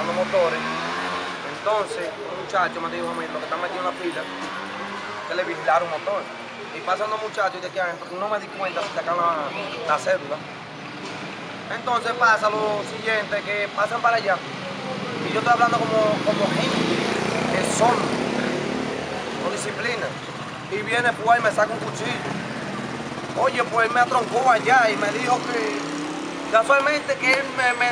vigilando motores. Entonces, un muchacho me dijo, mira, lo que están metiendo en la fila, que le vigilaron un motor. Y pasan dos muchachos y de adentro, no me di cuenta si sacan la, la cédula. Entonces pasa lo siguiente, que pasan para allá. Y yo estoy hablando como, como gente que son, con disciplina. Y viene pues y me saca un cuchillo. Oye, pues él me atroncó allá y me dijo que casualmente que él me, me,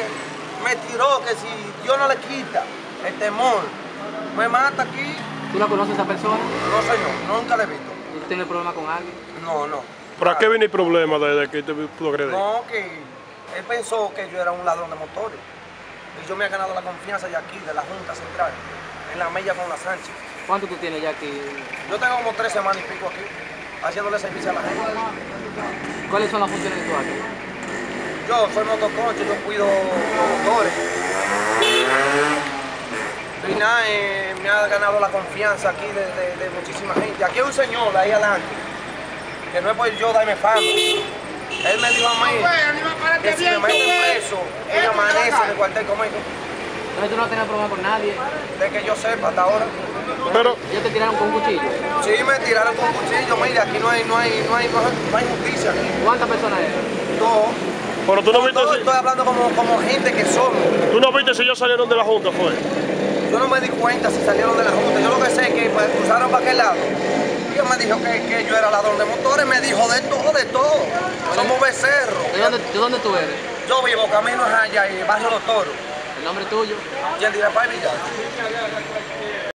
me tiró, que si Dios no le quita el temor, me mata aquí. ¿Tú la conoces a esa persona? No señor, nunca le he visto. ¿Tú tienes problema con alguien? No, no. ¿Para qué viene el problema desde que te pudo agredir? No, que él pensó que yo era un ladrón de motores. Y yo me he ganado la confianza de aquí, de la Junta Central, en la mella con la Sánchez. ¿Cuánto tú tienes ya aquí? Yo tengo como tres semanas y pico aquí, haciéndole servicio a la gente. ¿Cuáles son las funciones que tú haces? Yo soy motoconcho, yo cuido los motores. Y nada, eh, me ha ganado la confianza aquí de, de- de muchísima gente. Aquí hay un señor ahí adelante, que no es por yo darme fama. Él me dijo a mí que si me meten preso, él amanece en el cuartel conmigo. Entonces tú no tienes problema con nadie. De que yo sepa hasta ahora. Pero, Ellos te tiraron con un cuchillo. Sí, me tiraron con cuchillo, mira, aquí no hay, no hay, no hay, no hay, justicia aquí. ¿Cuántas personas eran? Todo. Pero tú no viste Todo si, estoy hablando como, como gente que somos. tú no viste si ellos salieron de la junta, fue. Yo no me di cuenta si salieron de la Junta. Yo lo que sé es que pues, cruzaron para aquel lado. Y me dijo que, que yo era ladrón de motores. Me dijo de todo, de todo. Somos becerros. ¿De dónde, de dónde tú eres? Yo vivo camino allá y barrio Los Toros. ¿El nombre tuyo? Y el dirá para Villar.